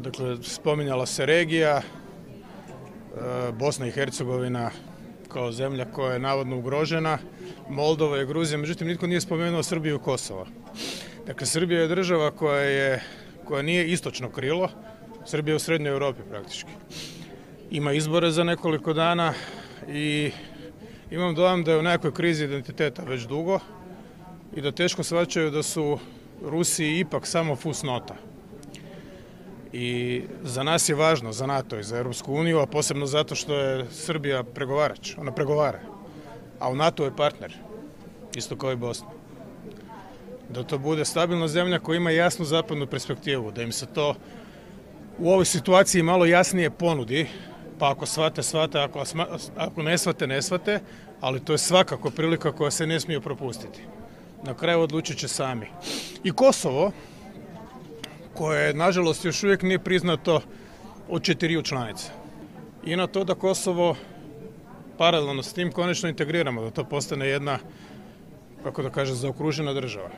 dakle, spominjala se regija, e, Bosna i Hercegovina kao zemlja koja je navodno ugrožena, Moldova i Gruzija, međutim nitko nije spomenuo Srbiju i Kosovo. Dakle, Srbija je država koja, je, koja nije istočno krilo, Srbija je u srednjoj Europi praktički. Ima izbore za nekoliko dana i imam dojam da je u nekoj krizi identiteta već dugo i da teško shvaćaju da su Rusiji ipak samo fusnota. I za nas je važno, za NATO i za Europsku uniju, a posebno zato što je Srbija pregovarač, ona pregovara. A u NATO je partner, isto kao i Bosna. Da to bude stabilna zemlja koja ima jasnu zapadnu perspektivu, da im se to u ovoj situaciji malo jasnije ponudi, pa ako shvate, shvate, ako, ako ne shvate, ne shvate, ali to je svakako prilika koja se ne smije propustiti. Na kraju odlučit će sami. I Kosovo, koje nažalost još uvijek nije priznato od četiriju članica. I na to da Kosovo paralelno s tim konačno integriramo, da to postane jedna, kako da kažem, zaokružena država.